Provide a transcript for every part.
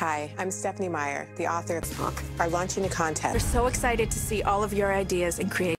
Hi, I'm Stephenie Meyer, the author of this book. Are launching a contest. We're so excited to see all of your ideas and create.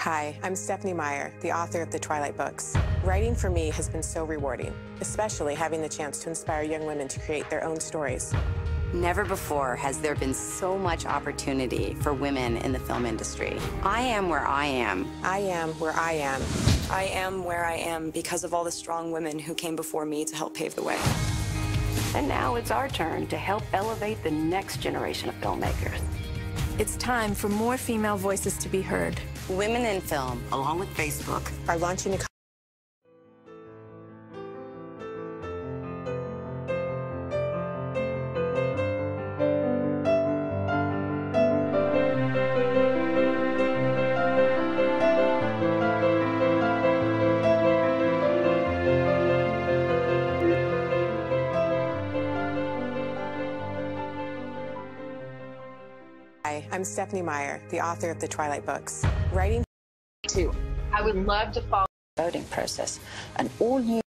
Hi, I'm Stephenie Meyer, the author of the Twilight books. Writing for me has been so rewarding, especially having the chance to inspire young women to create their own stories. Never before has there been so much opportunity for women in the film industry. I am where I am. I am where I am. I am where I am because of all the strong women who came before me to help pave the way. And now it's our turn to help elevate the next generation of filmmakers. It's time for more female voices to be heard. Women in film, along with Facebook, Are launching a Hi, I'm Stephenie Meyer, the author of the Twilight books. Writing Two, I would love to follow Voting process, an all new